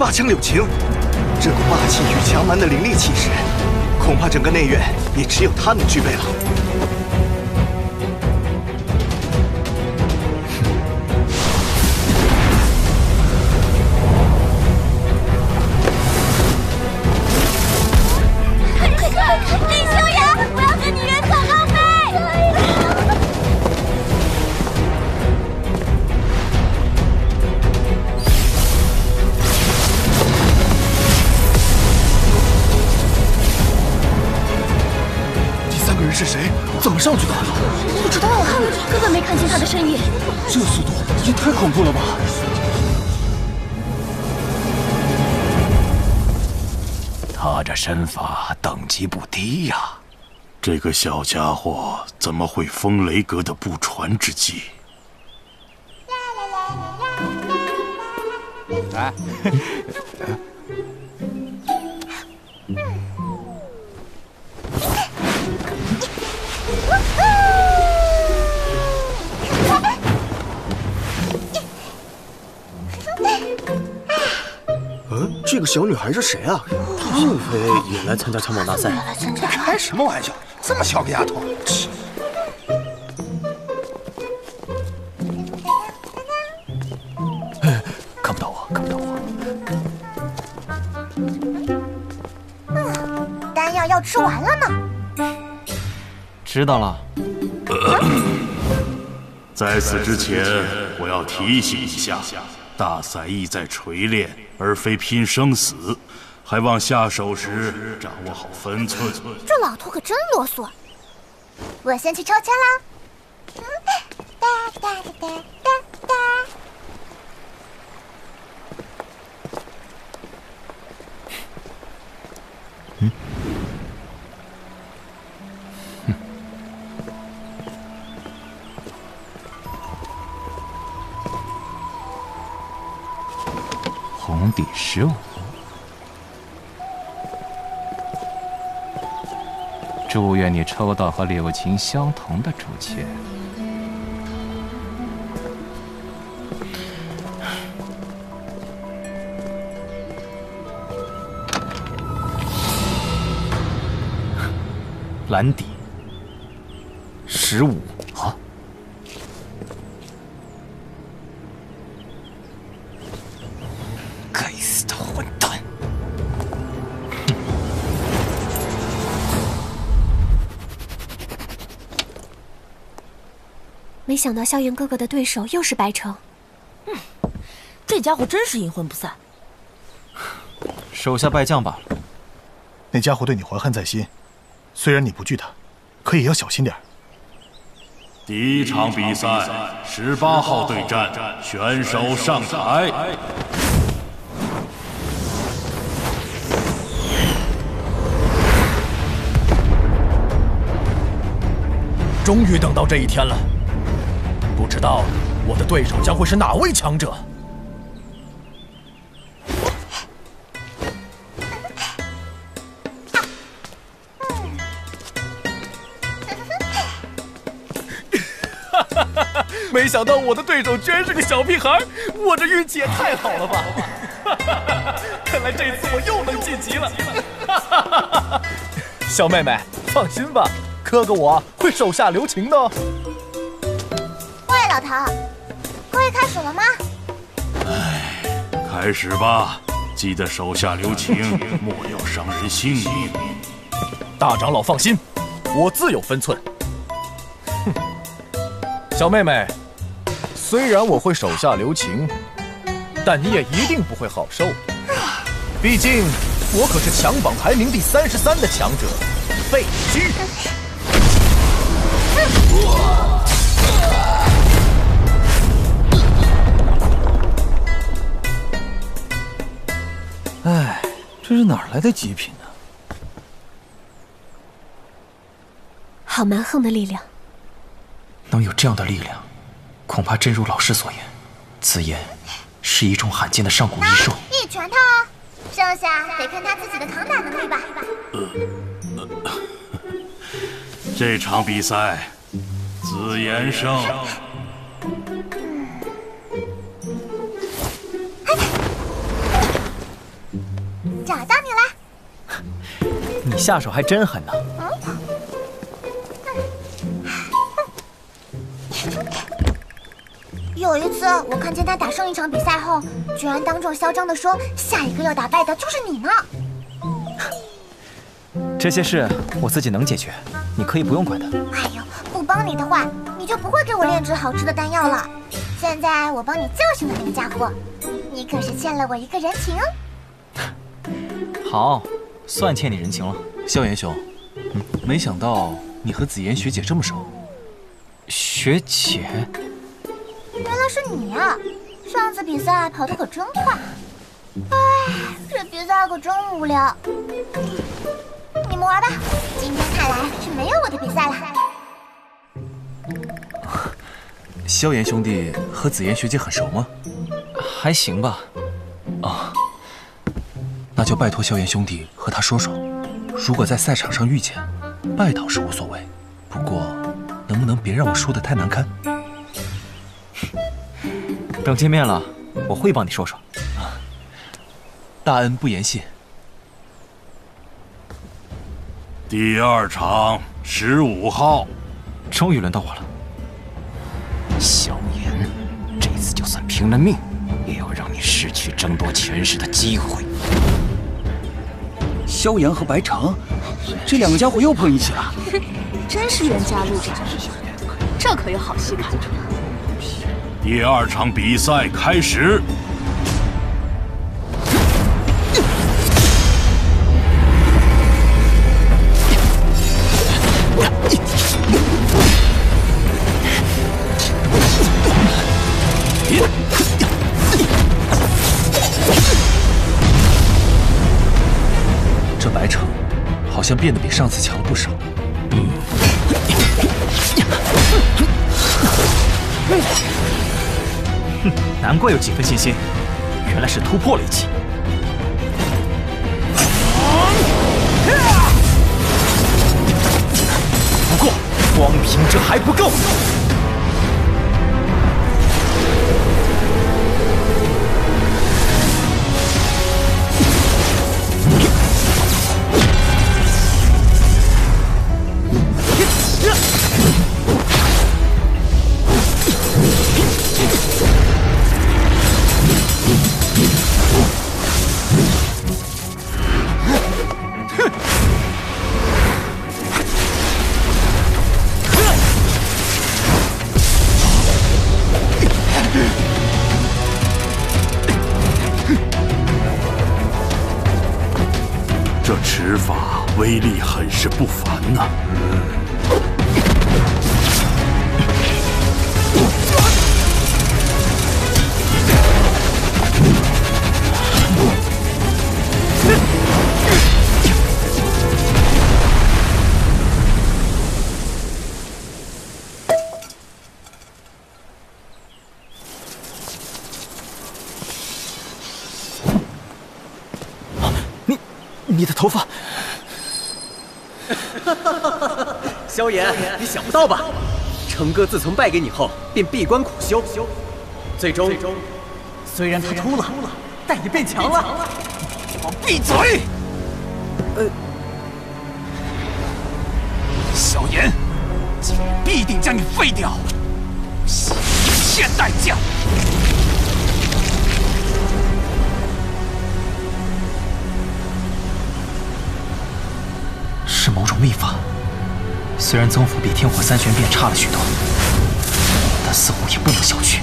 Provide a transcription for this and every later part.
霸枪柳情，这股霸气与强蛮的凌厉气势，恐怕整个内院也只有他能具备了。身法等级不低呀，这个小家伙怎么会风雷阁的不传之技？哎。这个小女孩是谁啊？并非也来参加枪榜大赛？开什么玩笑！这么小个丫头，看不到我，看不到我。嗯，丹药要吃完了呢。知道了。在此之前，我要提醒一下，大赛意在锤炼。而非拼生死，还望下手时掌握好分寸。这老头可真啰嗦。我先去抽签啦。哒哒哒哒哒哒。十五，祝愿你抽到和柳琴相同的竹签。蓝底十五。想到萧炎哥哥的对手又是白城，嗯，这家伙真是阴魂不散。手下败将罢了。那家伙对你怀恨在心，虽然你不惧他，可也要小心点第一场比赛，十八号对战，选手上台。终于等到这一天了。不知道我的对手将会是哪位强者？没想到我的对手居然是个小屁孩，我这运气也太好了吧！看来这次我又能晋级了！小妹妹，放心吧，哥哥我会手下留情的哦。老头，会开始了吗？哎，开始吧，记得手下留情，莫要伤人性命。大长老放心，我自有分寸。哼，小妹妹，虽然我会手下留情，但你也一定不会好受。毕竟我可是强榜排名第三十三的强者，废墟。这是哪来的极品呢？好蛮横的力量。能有这样的力量，恐怕真如老师所言，此言是一种罕见的上古异兽。一拳头啊，剩下得看他自己的扛打能力吧。这场比赛，紫炎胜。找到你了。你下手还真狠呢。有一次，我看见他打胜一场比赛后，居然当众嚣张地说，下一个要打败的就是你呢。这些事我自己能解决，你可以不用管的。哎呦，不帮你的话，你就不会给我炼制好吃的丹药了。现在我帮你教训了那个家伙，你可是欠了我一个人情哦。好，算欠你人情了。萧炎兄，没想到你和紫妍学姐这么熟。学姐，原来是你呀！上次比赛跑得可真快。哎，这比赛可真无聊。你们玩吧，今天看来是没有我的比赛了。萧炎兄弟和紫妍学姐很熟吗？还行吧。啊，那就拜托萧炎兄弟和他说说，如果在赛场上遇见，拜倒是无所谓，不过能不能别让我输得太难堪？等见面了，我会帮你说说。大恩不言谢。第二场，十五号，终于轮到我了。萧炎，这次就算拼了命，也要让你失去争夺权势的机会。萧炎和白城，这两个家伙又碰一起了，真是冤家路窄，这可有好戏看。第二场比赛开始。上次强不少。嗯。哼，难怪有几分信心，原来是突破了一级。不过，光凭这还不够。想不到吧？成哥自从败给你后，便闭关苦修，最终，虽然他输了，但也变强了。我闭嘴！呃，小炎，今日必定将你废掉，付一切代价。是某种秘法。虽然增幅比天火三玄变差了许多，但似乎也不能小觑。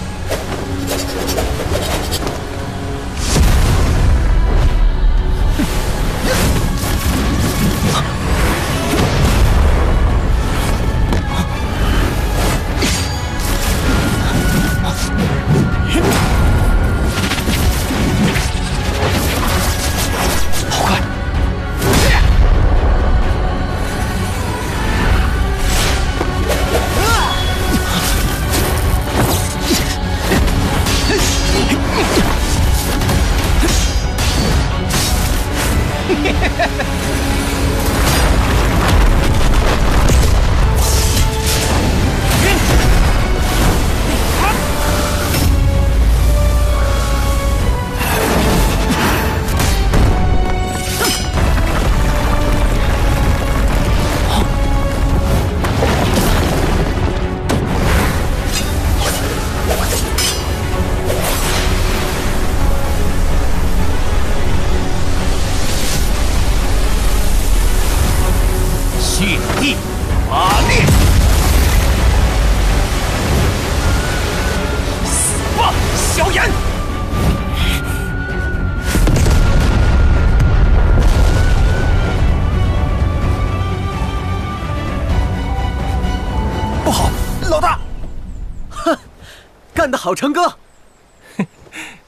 好，成哥！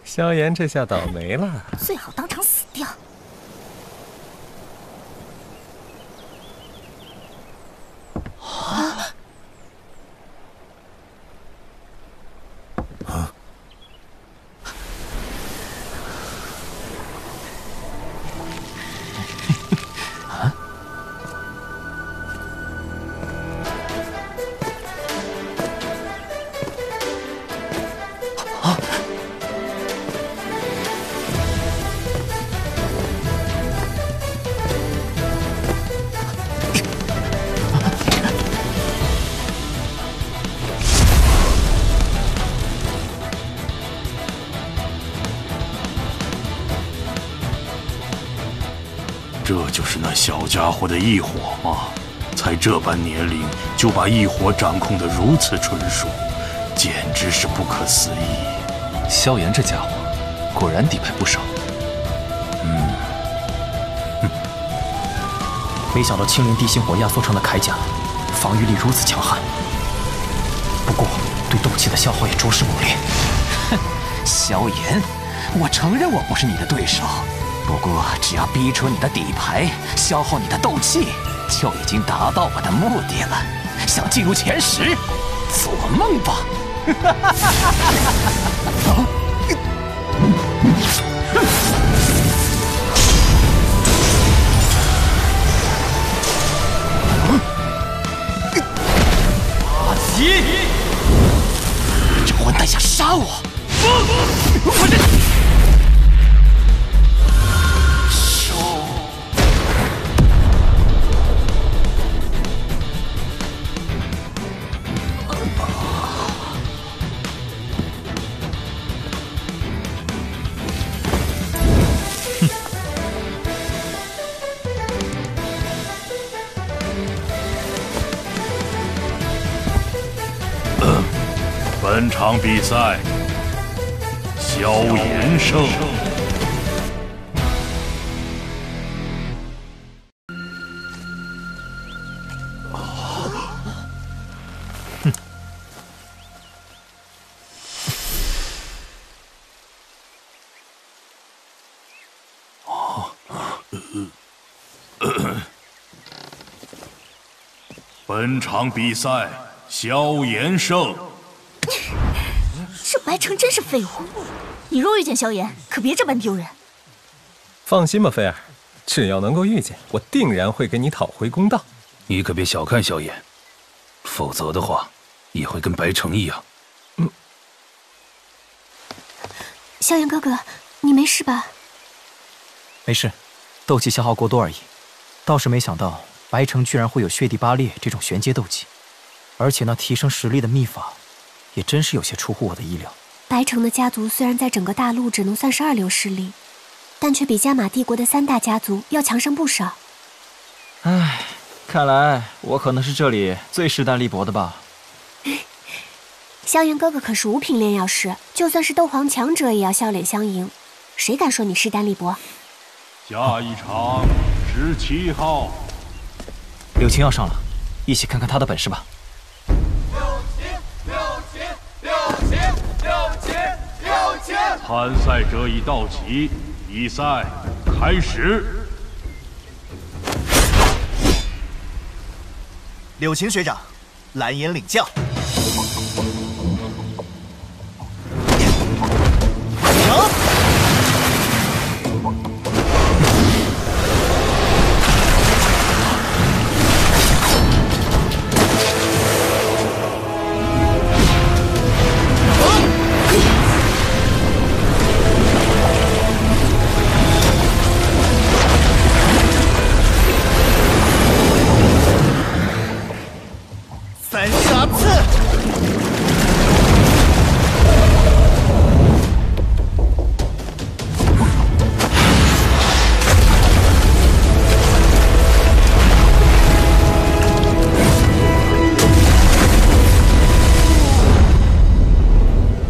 萧炎这下倒霉了，最好这就是那小家伙的异火吗？才这般年龄就把异火掌控得如此纯熟，简直是不可思议。萧炎这家伙果然底牌不少。嗯，哼没想到青莲地心火压缩成的铠甲，防御力如此强悍。不过对斗气的消耗也着实猛烈。哼，萧炎，我承认我不是你的对手。不过，只要逼出你的底牌，消耗你的斗气，就已经达到我的目的了。想进入前十，做梦吧！阿吉，这混蛋想杀我！我这。场比赛，萧炎胜。哼！哦，本场比赛，萧炎胜。这白城真是废物！你若遇见萧炎，可别这般丢人。放心吧，菲儿，只要能够遇见，我定然会给你讨回公道。你可别小看萧炎，否则的话，也会跟白城一样。嗯。萧炎哥哥，你没事吧？没事，斗气消耗过多而已。倒是没想到白城居然会有血帝八裂这种玄阶斗技，而且那提升实力的秘法。也真是有些出乎我的意料。白城的家族虽然在整个大陆只能算是二流势力，但却比加玛帝国的三大家族要强上不少。唉，看来我可能是这里最势单力薄的吧。萧云哥哥可是五品炼药师，就算是斗皇强者也要笑脸相迎，谁敢说你势单力薄？下一场十七号，柳青要上了，一起看看他的本事吧。参赛者已到齐，比赛开始。柳琴学长，蓝颜领将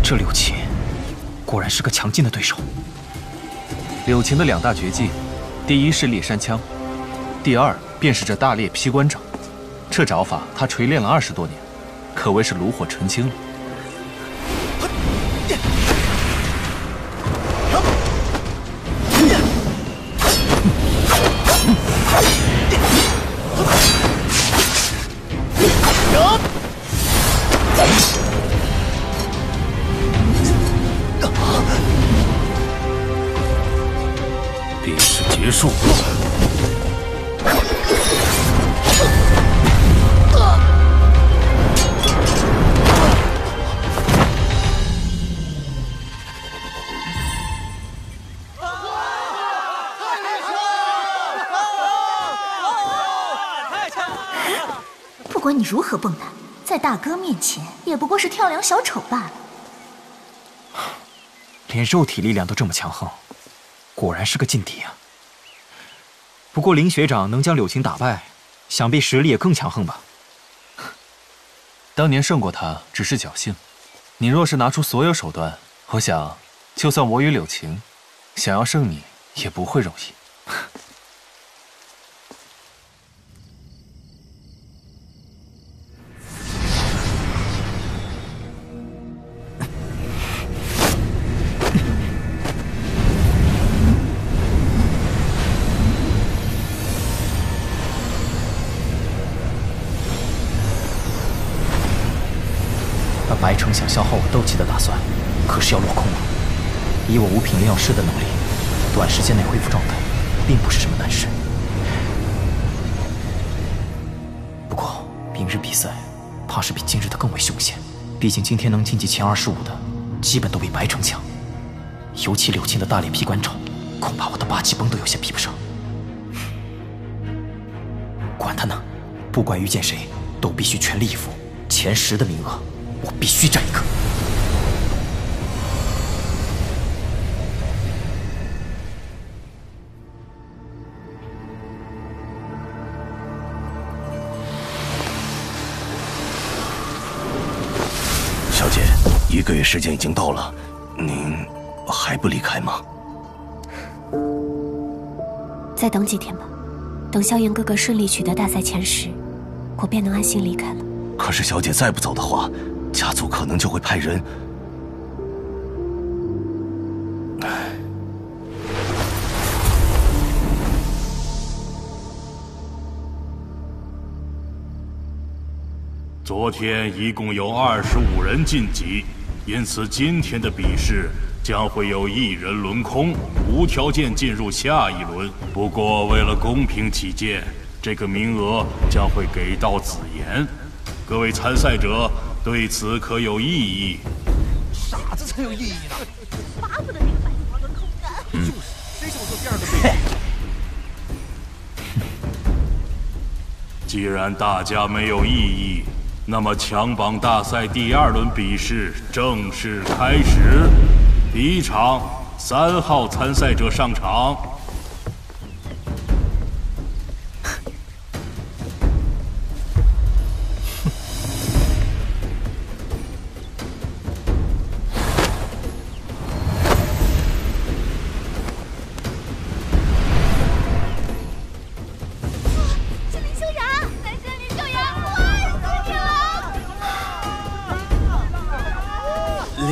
这柳琴果然是个强劲的对手。柳琴的两大绝技，第一是猎山枪，第二便是这大裂劈关掌。这掌法他锤炼了二十多年，可谓是炉火纯青了。前也不过是跳梁小丑罢了。连肉体力量都这么强横，果然是个劲敌啊！不过林学长能将柳琴打败，想必实力也更强横吧？当年胜过他只是侥幸，你若是拿出所有手段，我想，就算我与柳琴想要胜你，也不会容易。想消耗我斗气的打算，可是要落空了。以我五品炼药师的能力，短时间内恢复状态，并不是什么难事。不过，明日比赛，怕是比今日的更为凶险。毕竟今天能晋级前二十五的，基本都比白城强。尤其柳青的大脸皮关爪，恐怕我的八气崩都有些比不上。管他呢，不管遇见谁，都必须全力以赴。前十的名额，我必须占一个。小姐，一个月时间已经到了，您还不离开吗？再等几天吧，等萧炎哥哥顺利取得大赛前十，我便能安心离开了。可是小姐再不走的话，家族可能就会派人。昨天一共有二十五人晋级，因此今天的比试将会有一人轮空，无条件进入下一轮。不过为了公平起见，这个名额将会给到子言。各位参赛者对此可有异议？傻子才有异议呢！巴不得那个白空干。就是，谁想做第二个对手？既然大家没有异议，那么强榜大赛第二轮比试正式开始。第一场，三号参赛者上场。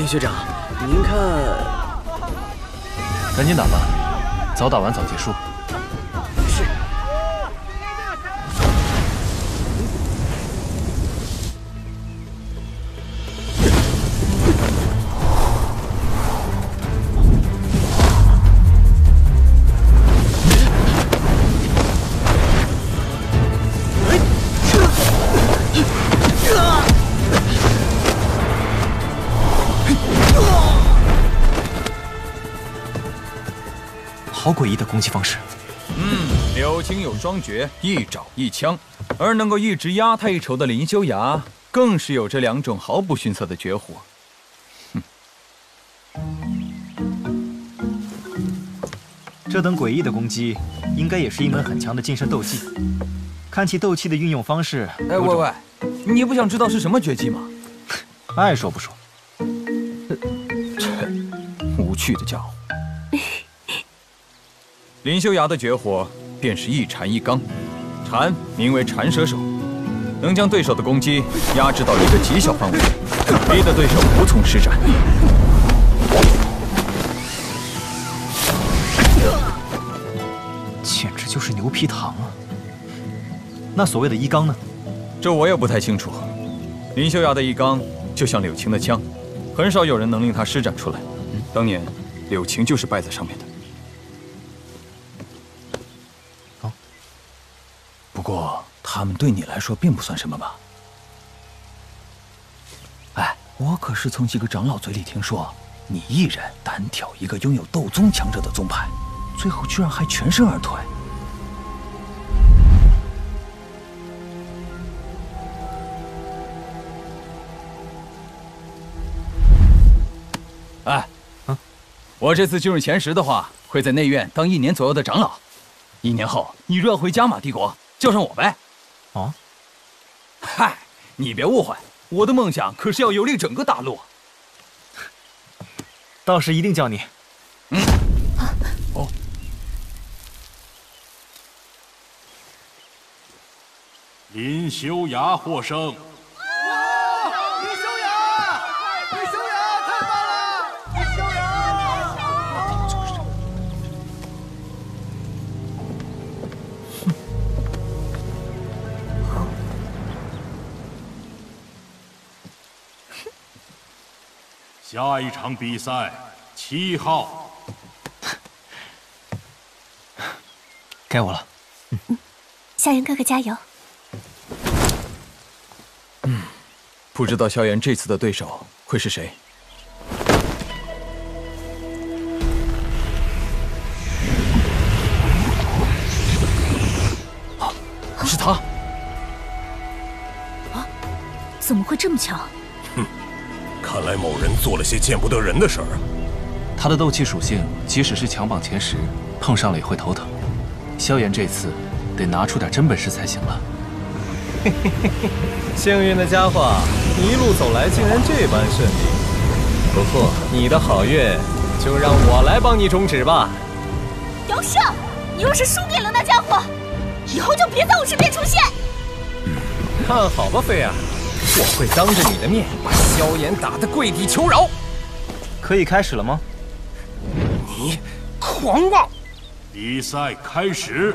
学长，您看，赶紧打吧，早打完早结束。好诡异的攻击方式。嗯，柳青有双绝，一爪一枪，而能够一直压他一筹的林修崖，更是有这两种毫不逊色的绝活。哼这等诡异的攻击，应该也是一门很强的近身斗技。看其斗气的运用方式，哎喂喂，你不想知道是什么绝技吗？爱说不说。无趣的家伙。林修崖的绝活便是一禅一刚，禅名为禅蛇手，能将对手的攻击压制到一个极小范围，逼得对手无从施展。简直就是牛皮糖啊！那所谓的一刚呢？这我也不太清楚。林修崖的一刚就像柳青的枪，很少有人能令他施展出来。当年柳青就是败在上面的。他们对你来说并不算什么吧？哎，我可是从几个长老嘴里听说，你一人单挑一个拥有斗宗强者的宗派，最后居然还全身而退。哎，我这次进入前十的话，会在内院当一年左右的长老。一年后，你若要回加玛帝国，叫上我呗。啊？嗨，你别误会，我的梦想可是要游历整个大陆。到时一定叫你。嗯。哦。林修崖获胜。下一场比赛，七号，该我了。萧炎哥哥加油！嗯，不知道萧炎这次的对手会是谁？啊，是他！啊，怎么会这么巧？某人做了些见不得人的事儿啊。他的斗气属性，即使是强榜前十，碰上了也会头疼。萧炎这次得拿出点真本事才行了。嘿嘿嘿嘿，幸运的家伙，一路走来竟然这般顺利。不错你的好运，就让我来帮你终止吧。姚胜，你若是输给了那家伙，以后就别在我身边出现。看好吧，菲儿。我会当着你的面把萧炎打得跪地求饶。可以开始了吗？你狂妄！比赛开始。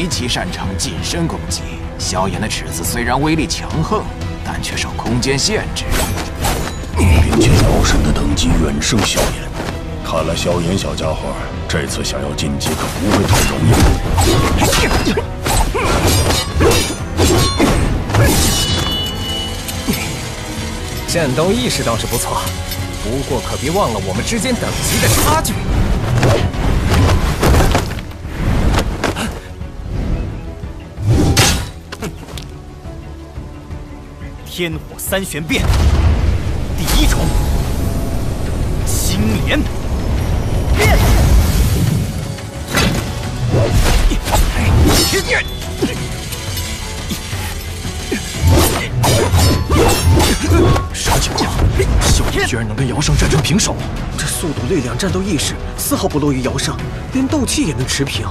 极其擅长近身攻击，萧炎的尺子虽然威力强横，但却受空间限制，并且妖神的等级远胜萧炎。看来萧炎小家伙这次想要晋级可不会太容易。战斗意识倒是不错，不过可别忘了我们之间等级的差距。天火三玄变，第一重，青莲变。啥情况？萧炎居然能跟姚胜战成平手？这速度、力量、战斗意识丝毫不落于姚胜，连斗气也能持平，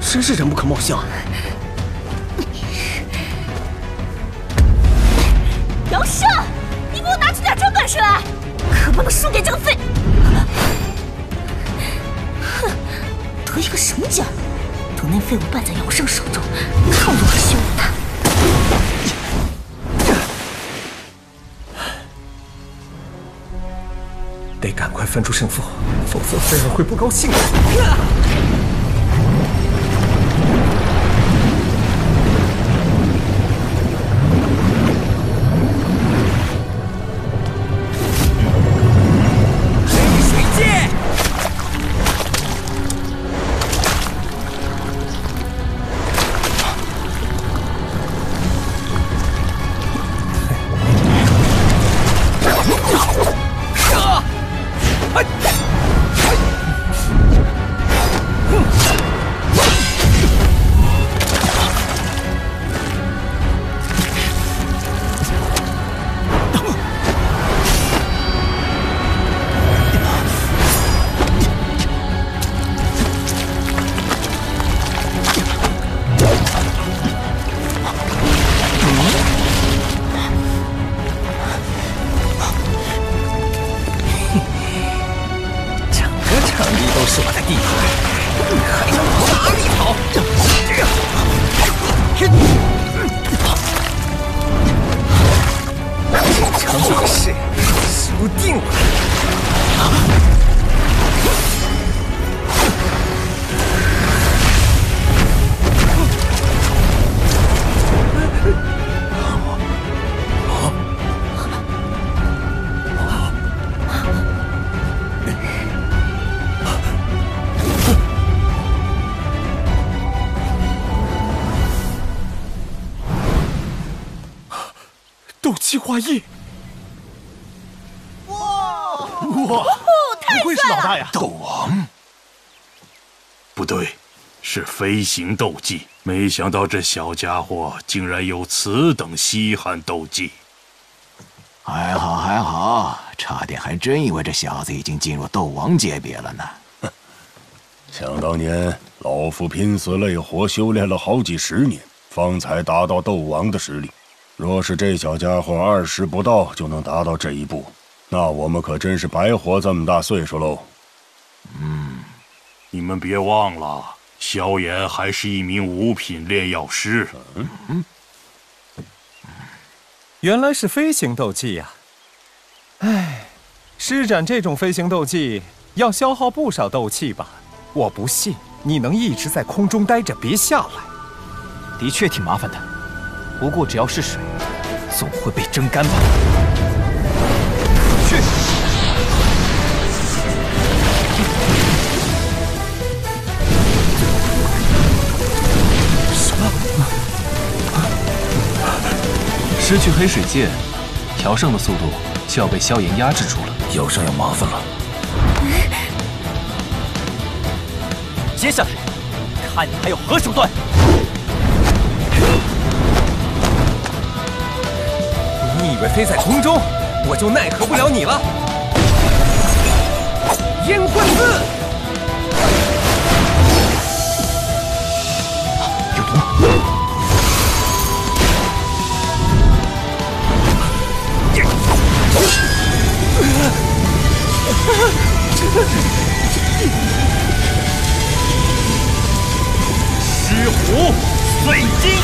真是人不可貌相。等那废物败在姚胜手中，看我如何羞辱他！得赶快分出胜负，否则菲儿会不高兴的。行斗技。没想到这小家伙竟然有此等稀罕斗技。还好还好，差点还真以为这小子已经进入斗王级别了呢。想当年，老夫拼死累活修炼了好几十年，方才达到斗王的实力。若是这小家伙二十不到就能达到这一步，那我们可真是白活这么大岁数喽。嗯，你们别忘了，萧炎还是一名五品炼药师。嗯。原来是飞行斗技呀！唉，施展这种飞行斗技要消耗不少斗气吧？我不信你能一直在空中待着别下来。的确挺麻烦的，不过只要是水，总会被蒸干吧？失去黑水剑，调胜的速度就要被萧炎压制住了。要上要麻烦了。接下来，看你还有何手段！你以为飞在空中，我就奈何不了你了？烟魂子，狮虎碎金银！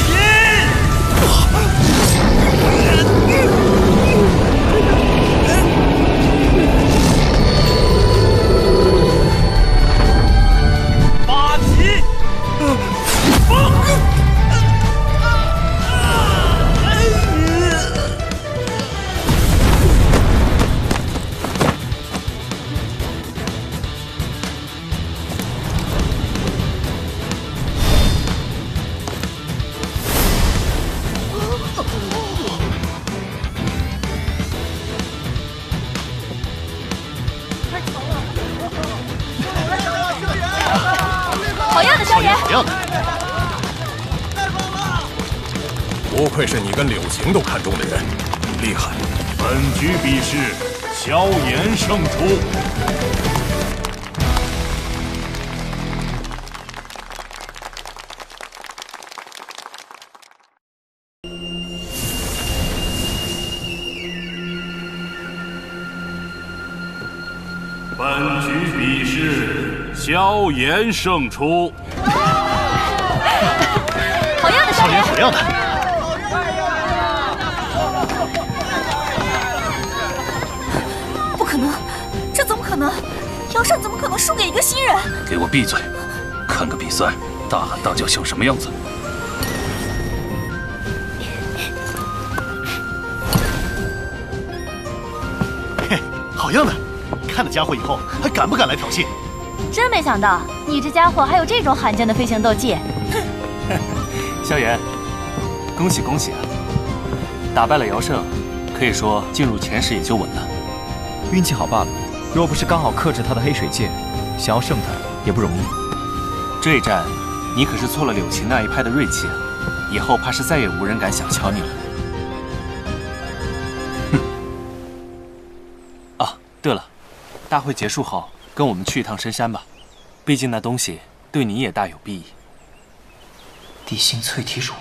跟柳晴都看中的人，厉害！本局比试，萧炎胜出。本局比试，萧炎胜出。好样的，萧炎！好样的！输给一个新人？给我闭嘴！看个比赛，大喊大叫像什么样子？嘿，好样的！看那家伙以后还敢不敢来挑衅？真没想到你这家伙还有这种罕见的飞行斗技。萧炎，恭喜恭喜啊！打败了姚胜，可以说进入前十也就稳了。运气好罢了，若不是刚好克制他的黑水剑，想要胜他也不容易。这一战，你可是挫了柳琴那一派的锐气啊！以后怕是再也无人敢小瞧你了。哼！啊，对了，大会结束后跟我们去一趟深山吧，毕竟那东西对你也大有裨益。地心淬体乳，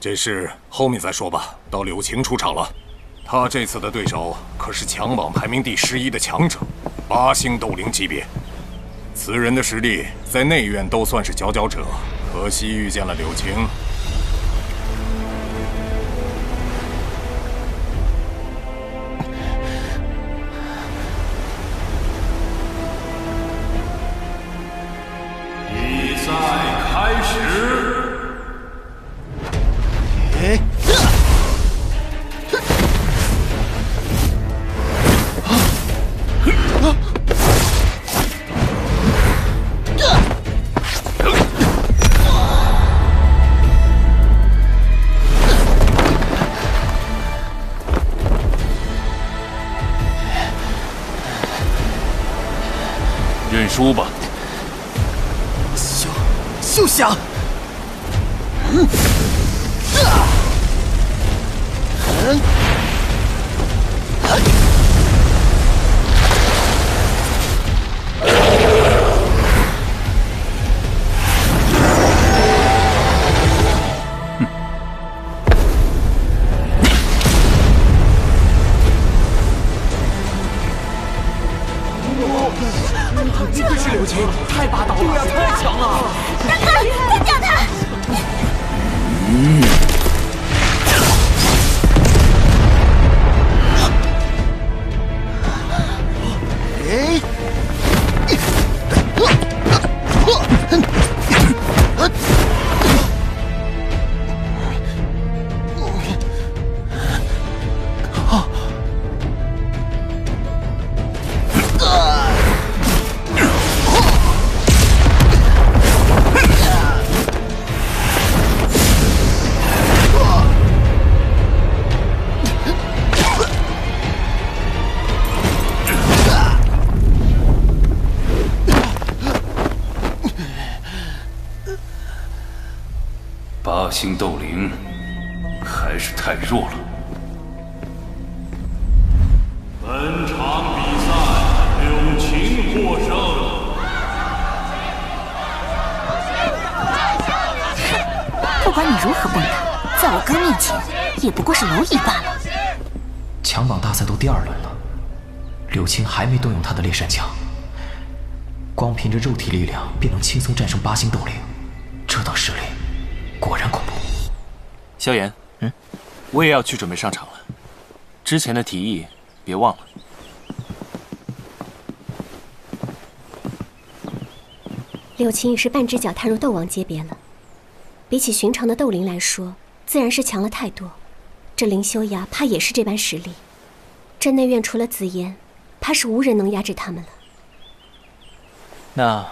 这事后面再说吧。到柳晴出场了，他这次的对手可是强网排名第十一的强者，八星斗灵级别。此人的实力在内院都算是佼佼者，可惜遇见了柳青。星斗灵还是太弱了。本场比赛，柳琴获胜。不管你如何蹦跶，在我哥面前也不过是蝼蚁罢了。强榜大赛都第二轮了，柳青还没动用他的猎山枪，光凭着肉体力量便能轻松战胜八星斗灵，萧炎，嗯，我也要去准备上场了，之前的提议别忘了。柳青已是半只脚踏入斗王阶别了，比起寻常的斗灵来说，自然是强了太多。这林修崖怕也是这般实力，这内院除了紫妍，怕是无人能压制他们了。那，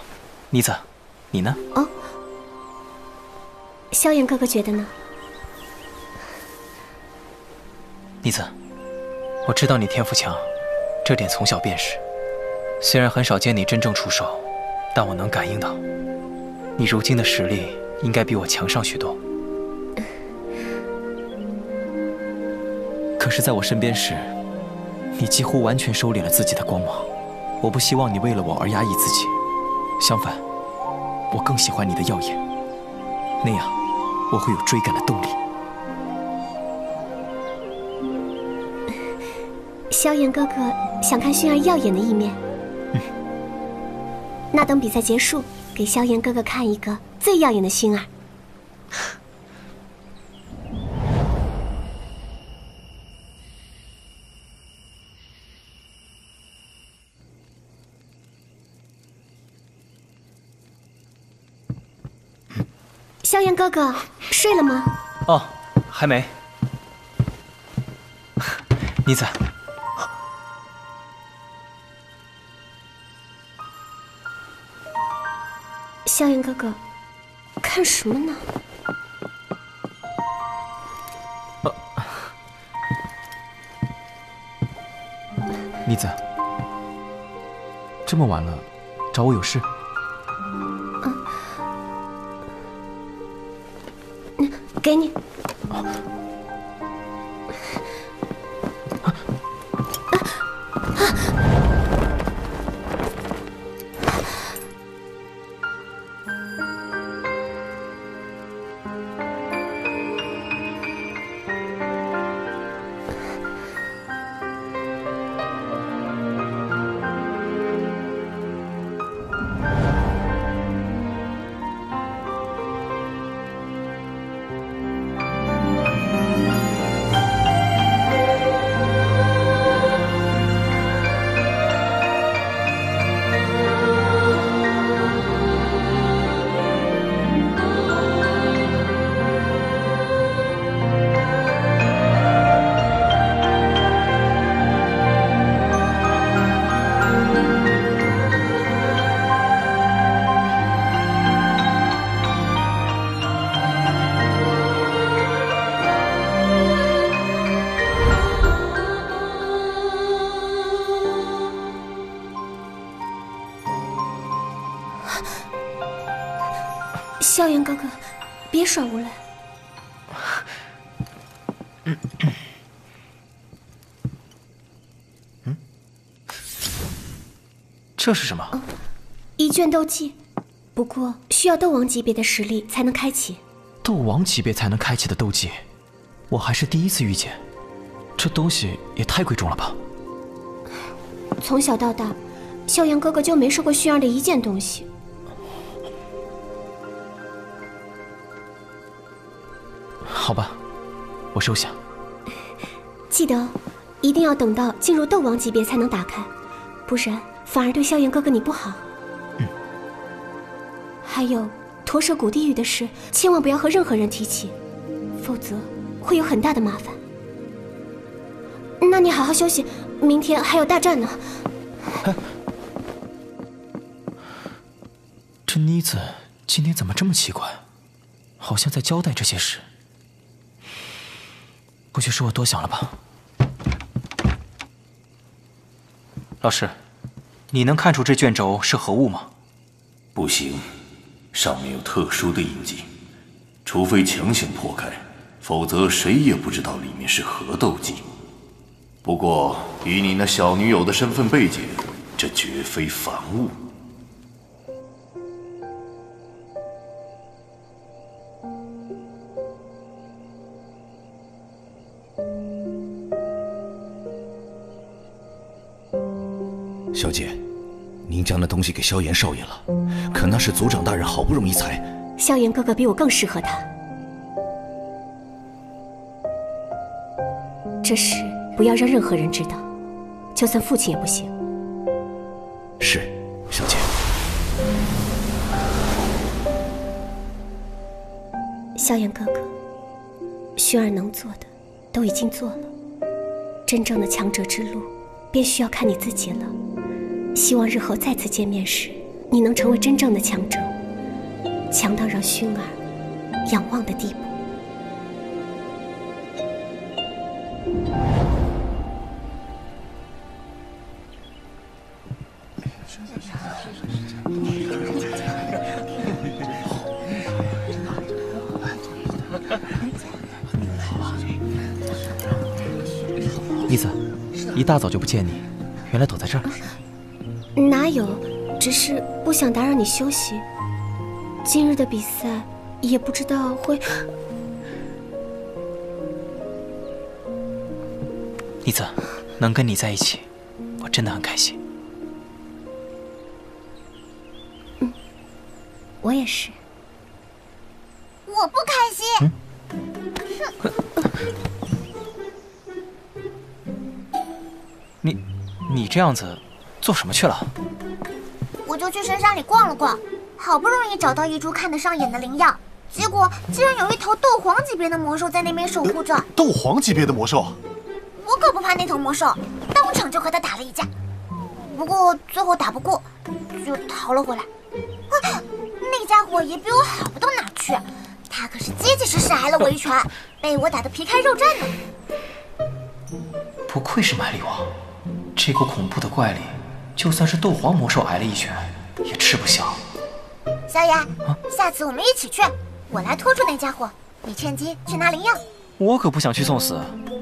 妮子，你呢？哦，萧炎哥哥觉得呢？妮子，我知道你天赋强，这点从小便是。虽然很少见你真正出手，但我能感应到，你如今的实力应该比我强上许多。可是，在我身边时，你几乎完全收敛了自己的光芒。我不希望你为了我而压抑自己，相反，我更喜欢你的耀眼。那样，我会有追赶的动力。萧炎哥哥想看薰儿耀眼的一面，嗯，那等比赛结束，给萧炎哥哥看一个最耀眼的薰儿。萧炎哥哥睡了吗？哦，还没。妮子，萧炎哥哥，看什么呢？妮子，这么晚了，找我有事？给你。萧炎哥哥，别耍无赖。这是什么？一卷斗技，不过需要斗王级别的实力才能开启。斗王级别才能开启的斗技，我还是第一次遇见。这东西也太贵重了吧！从小到大，萧炎哥哥就没收过薰儿的一件东西。好吧，我收下。记得哦，一定要等到进入斗王级别才能打开，不然反而对萧炎哥哥你不好。嗯。还有驼蛇谷地狱的事，千万不要和任何人提起，否则会有很大的麻烦。那你好好休息，明天还有大战呢。这妮子今天怎么这么奇怪？好像在交代这些事。不许是我多想了吧？老师，你能看出这卷轴是何物吗？不行，上面有特殊的印记，除非强行破开，否则谁也不知道里面是何斗技。不过，以你那小女友的身份背景，这绝非凡物。小姐，您将那东西给萧炎少爷了，可那是族长大人好不容易才……萧炎哥哥比我更适合他。这事不要让任何人知道，就算父亲也不行。是，小姐。萧炎哥哥，薰儿能做的都已经做了，真正的强者之路，便需要看你自己了。希望日后再次见面时，你能成为真正的强者，强到让薰儿仰望的地步。妮子，一大早就不见你，原来躲在这儿。哪有，只是不想打扰你休息。今日的比赛，也不知道会……妮子，能跟你在一起，我真的很开心。嗯，我也是。我不开心。你，你这样子。做什么去了？去深山里逛了逛，好不容易找到一株看得上眼的灵药，结果竟然有一头斗皇级别的魔兽在那边守护着。斗皇级别的魔兽？我可不怕那头魔兽，当场就和他打了一架，不过最后打不过，就逃了回来。那家伙也比我好不到哪去，他可是结结实实挨了我一拳，被我打得皮开肉绽呢。不愧是蛮力王，这股恐怖的怪力。就算是斗皇魔兽挨了一拳，也吃不消。萧炎，下次我们一起去，我来拖住那家伙，你趁机去拿灵药。我可不想去送死，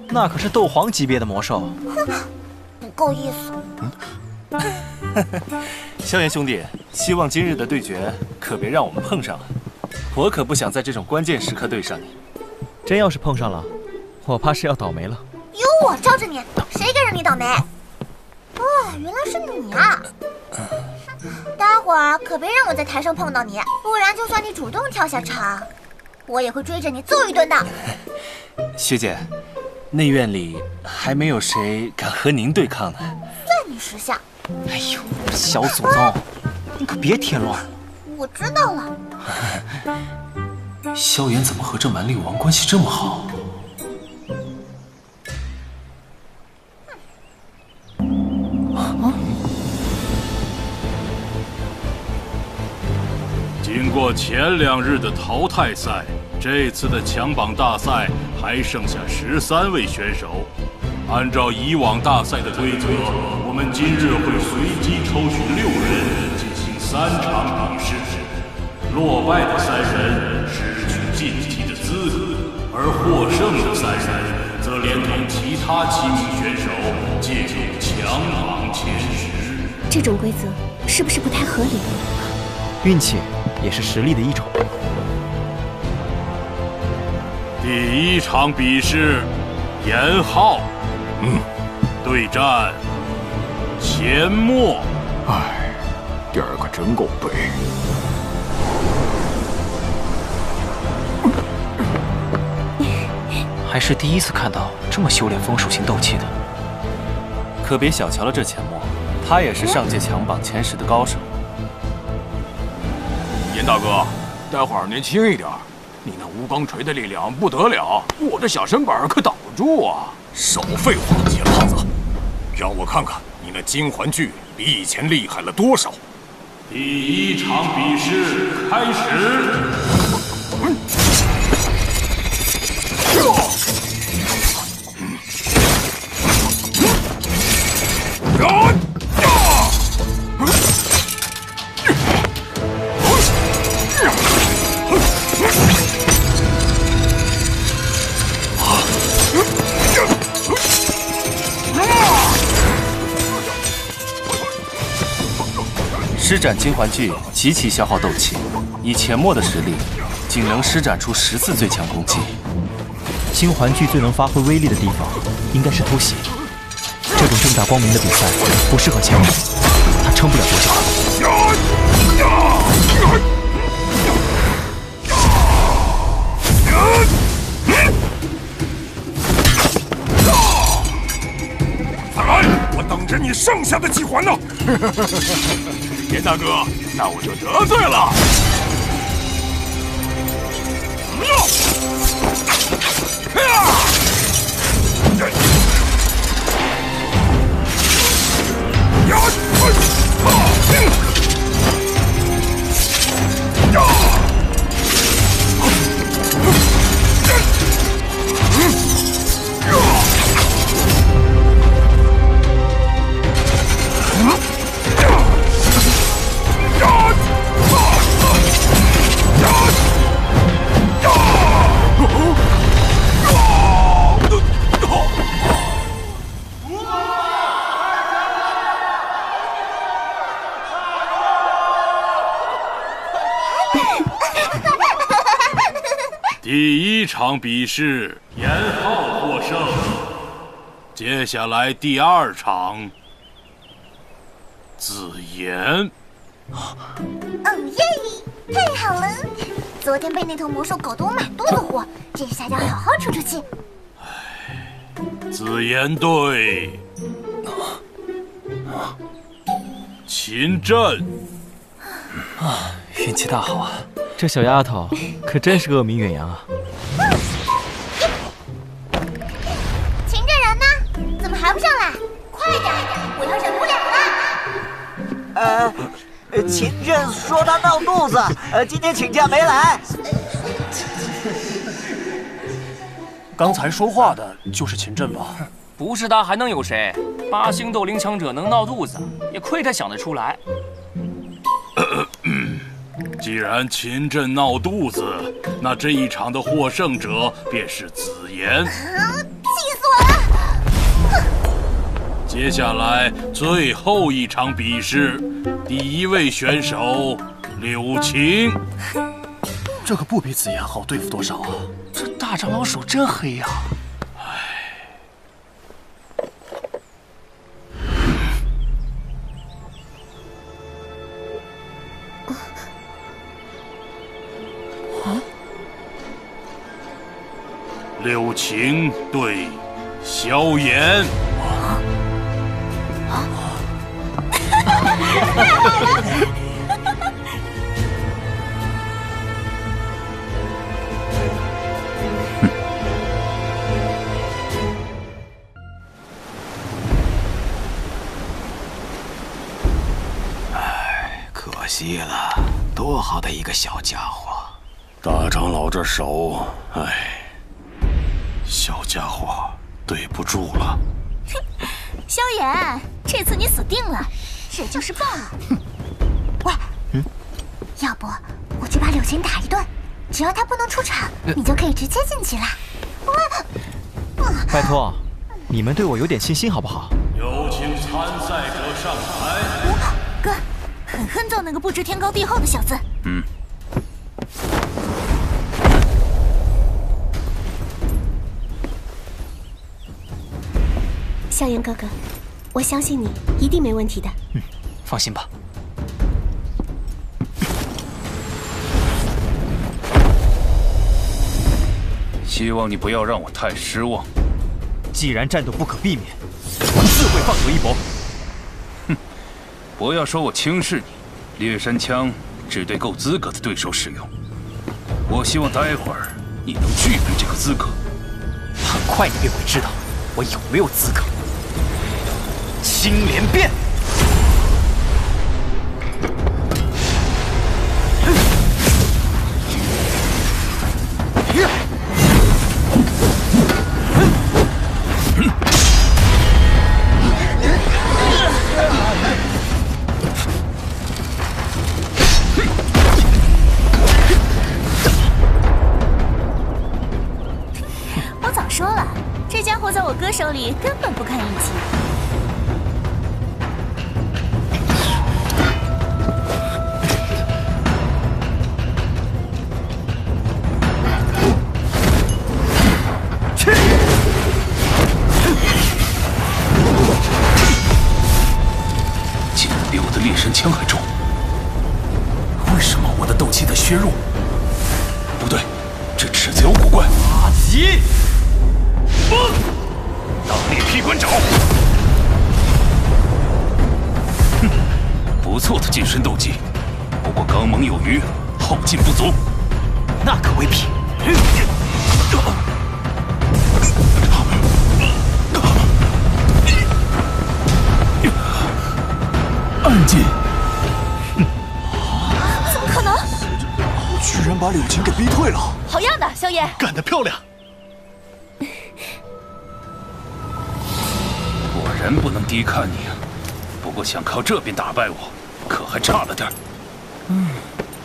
那可是斗皇级别的魔兽。哼，不够意思。萧炎兄弟，希望今日的对决可别让我们碰上了，我可不想在这种关键时刻对上你。真要是碰上了，我怕是要倒霉了。有我罩着你，谁敢让你倒霉？哦，原来是你啊！待会儿可别让我在台上碰到你，不然就算你主动跳下场，我也会追着你揍一顿的。学姐，内院里还没有谁敢和您对抗呢。算你识相。哎呦，小祖宗，你可别添乱。我知道了。萧炎怎么和这蛮力王关系这么好？经过前两日的淘汰赛，这次的强榜大赛还剩下十三位选手。按照以往大赛的规则，我们今日会随机抽取六人进行三场比试。落败的三人失去晋级的资格，而获胜的三人则连同其他七名选手进入强榜前十。这种规则是不是不太合理？运气也是实力的一种。第一场比试，严浩，嗯，对战钱默。唉，点儿可真够背。还是第一次看到这么修炼风属性斗气的。可别小瞧了这钱默，他也是上届强榜前十的高手。严大哥，待会儿您轻一点，你那无钢锤的力量不得了，我这小身板可挡不住啊！少废话，铁胖子，让我看看你那金环锯比以前厉害了多少。第一场比试开始。展金环锯极其消耗斗气，以钱默的实力，仅能施展出十次最强攻击。金环锯最能发挥威力的地方，应该是偷袭。这种正大光明的比赛不适合钱默，他撑不了多久。再来，我等着你剩下的几环呢！田大哥，那我就得罪了。第一场比试，严浩获胜。接下来第二场，紫妍。哦耶！太好了！昨天被那头魔兽搞得我满肚子火，这下要好好出出气。紫妍队，秦震。啊，运气大好啊！这小丫头可真是恶名远扬啊！秦震人呢？怎么还不上来？快点，我要忍不了了！呃，秦震说他闹肚子，呃，今天请假没来。刚才说话的就是秦震吧？不是他还能有谁？八星斗灵强者能闹肚子，也亏他想得出来。既然秦震闹肚子，那这一场的获胜者便是紫妍。气死我了！接下来最后一场比试，第一位选手柳晴。这可不比紫妍好对付多少啊！这大长老手真黑呀！柳晴对萧炎。可惜了，多好的一个小家伙！大长老这手，唉，小家伙，对不住了。萧炎，这次你死定了，这就是报了。喂，嗯要不我去把柳琴打一顿，只要他不能出场，你就可以直接晋级了。喂拜托，你们对我有点信心好不好？有请参赛者上台。哥，狠狠揍那个不知天高地厚的小子！嗯。萧炎哥哥，我相信你一定没问题的。嗯，放心吧。希望你不要让我太失望。既然战斗不可避免，我自会放手一搏。哼，不要说我轻视你，猎山枪只对够资格的对手使用。我希望待会儿你能具备这个资格。很快你便会知道我有没有资格。青莲变。比枪还重！为什么我的斗气在削弱？不对，这尺子有古怪。阿吉，大力劈关爪。哼，不错的近身斗技，不过刚猛有余，后劲不足。那可未必。安静！把柳琴给逼退了！好样的，萧炎！干得漂亮！果然不能低看你啊！不过想靠这边打败我，可还差了点。嗯，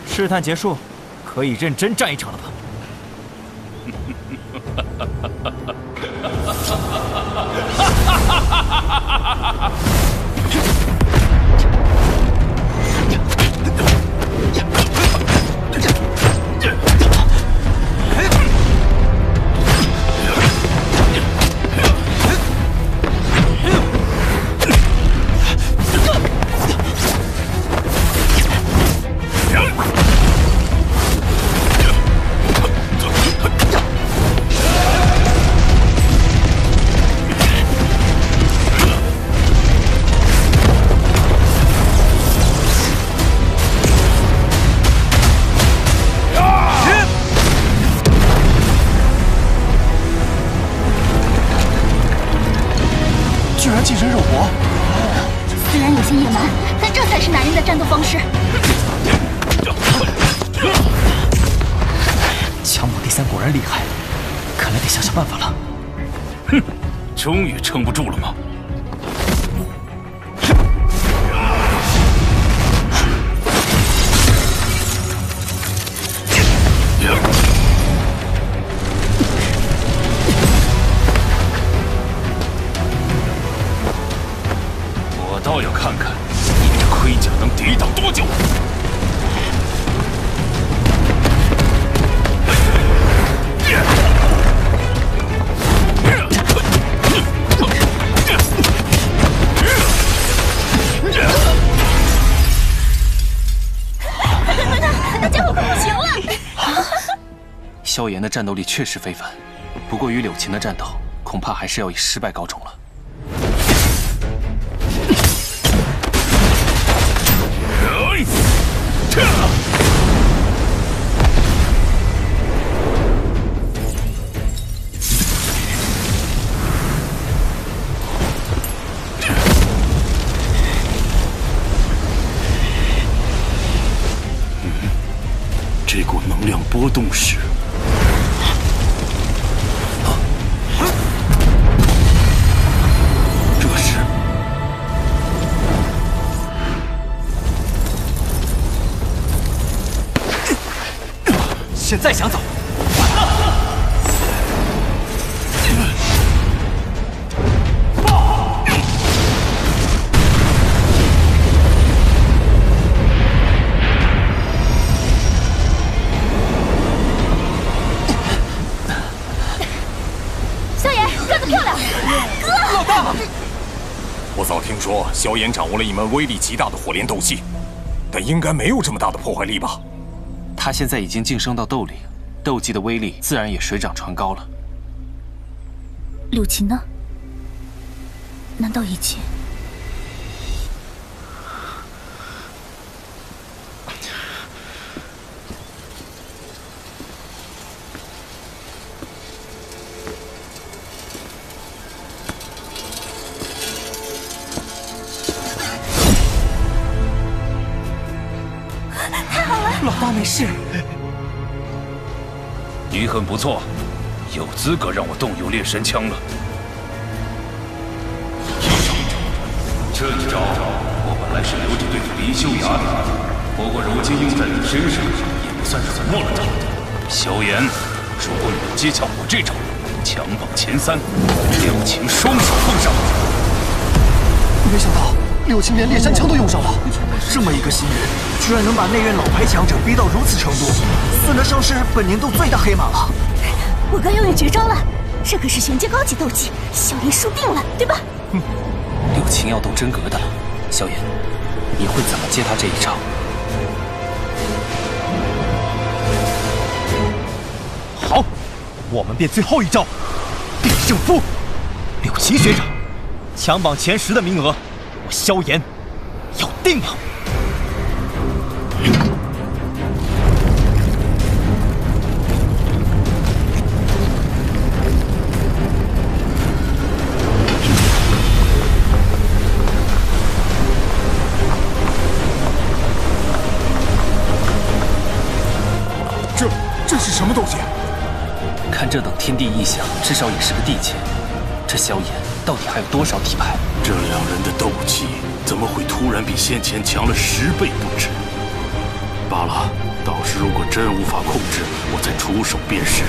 试探结束，可以认真战一场了吧？哼，终于撑不住了吗？我倒要看看你这盔甲能抵挡多久。战斗力确实非凡，不过与柳琴的战斗，恐怕还是要以失败告终了。了一门威力极大的火莲斗技，但应该没有这么大的破坏力吧？他现在已经晋升到斗灵，斗技的威力自然也水涨船高了。柳琴呢？难道以前？你很不错，有资格让我动用猎神枪了。这一招我本来是留着对付林修崖的，不过如今用在你身上，也不算是没了他。萧炎，如果你能接下我这招，强榜前三，柳晴双手奉上。没想到柳青连猎神枪都用上了，这么一个新人，居然能把内院老牌强者逼到如此程度，算得上是本年度最大黑马了。我刚用绝招了，这可是玄阶高级斗技，萧炎输定了，对吧？嗯柳晴要动真格的了，萧炎，你会怎么接他这一招？好，我们便最后一招，定胜负。柳琴学长，强榜前十的名额，我萧炎要定了。是什么东西？看这等天地异象，至少也是个地界。这萧炎到底还有多少底牌？这两人的斗气怎么会突然比先前强了十倍不止？罢了，到时如果真无法控制，我再出手便是。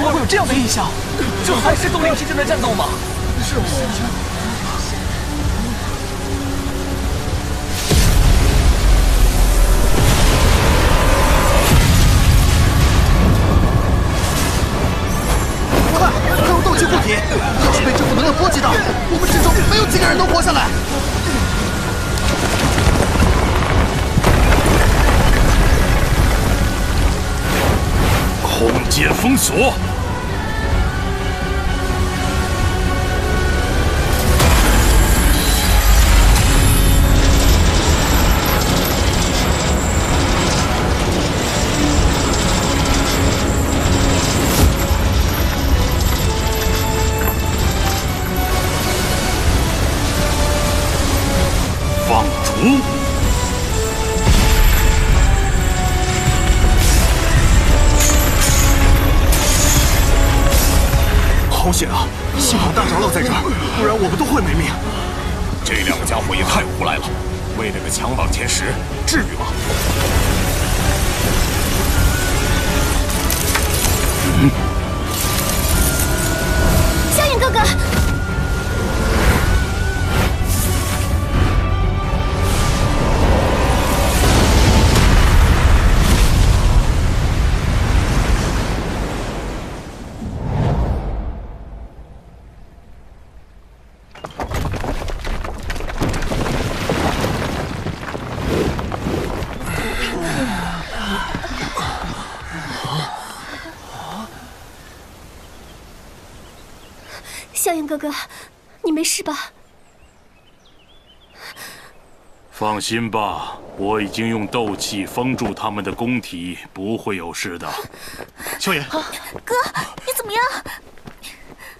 战斗，为什么会有这样的异象？这还是斗灵之间的战斗吗？是。快，快用斗气护体！要是被这股能量波及到，我们之中没有几个人能活下来。空间封锁。在这，不然我们都会没命。这两个家伙也太胡来了，为了个强榜前十，至于吗？放心吧，我已经用斗气封住他们的宫体，不会有事的。萧炎，哥，你怎么样？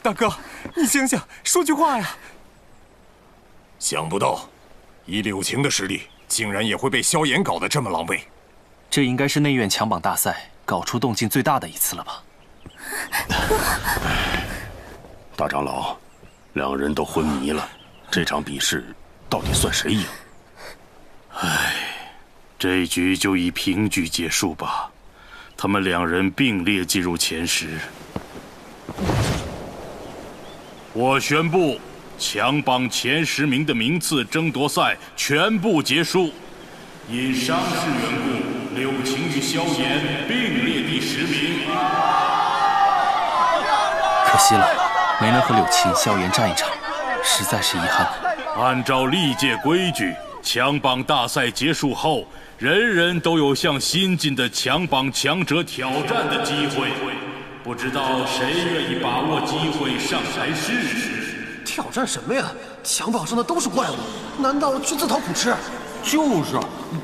大哥，你醒醒，说句话呀！想不到，以柳晴的实力，竟然也会被萧炎搞得这么狼狈。这应该是内院强榜大赛搞出动静最大的一次了吧？大长老，两人都昏迷了，这场比试到底算谁赢？唉，这局就以平局结束吧。他们两人并列进入前十。我宣布，强榜前十名的名次争夺赛全部结束。因伤势缘故，柳晴与萧炎并列第十名。可惜了，没能和柳晴、萧炎战一场，实在是遗憾。按照历届规矩，强榜大赛结束后，人人都有向新晋的强榜强者挑战的机会。不知道谁愿意把握机会上台试试？挑战什么呀？强榜上的都是怪物，难道去自讨苦吃？就是，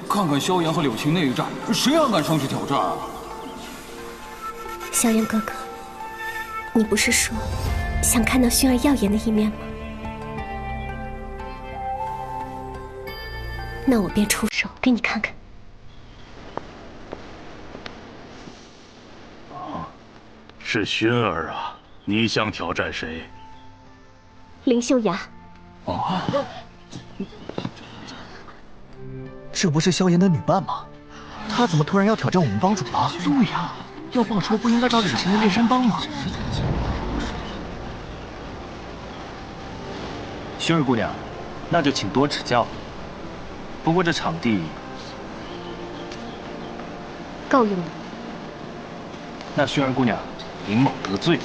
看看萧炎和柳青那一战，谁还敢上去挑战啊？萧炎哥哥，你不是说想看到薰儿耀眼的一面吗？那我便出手给你看看。是薰儿啊，你想挑战谁？林秀雅。哦，这不是萧炎的女伴吗？她怎么突然要挑战我们帮主了？对呀，要报仇不应该找柳晴的炼山帮吗？薰儿姑娘，那就请多指教。不过这场地够用了。那薰儿姑娘，林某得罪了。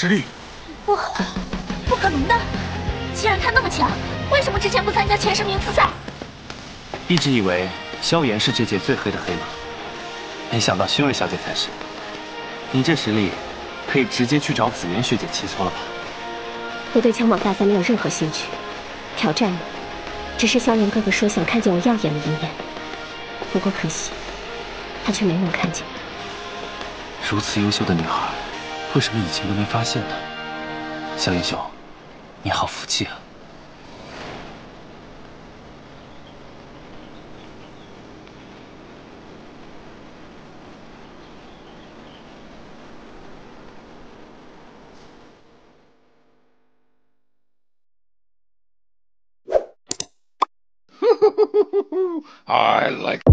实力。不，不可能的！既然他那么强，为什么之前不参加前十名次赛？一直以为萧炎是这届最黑的黑马，没想到薰儿小姐才是。你这实力，可以直接去找紫妍学姐切磋了吧？我对枪榜大赛没有任何兴趣，挑战你，只是萧炎哥哥说想看见我耀眼的一面。不过可惜，他却没能看见。如此优秀的女孩，为什么以前都没发现他？小英雄，你好福气啊！I like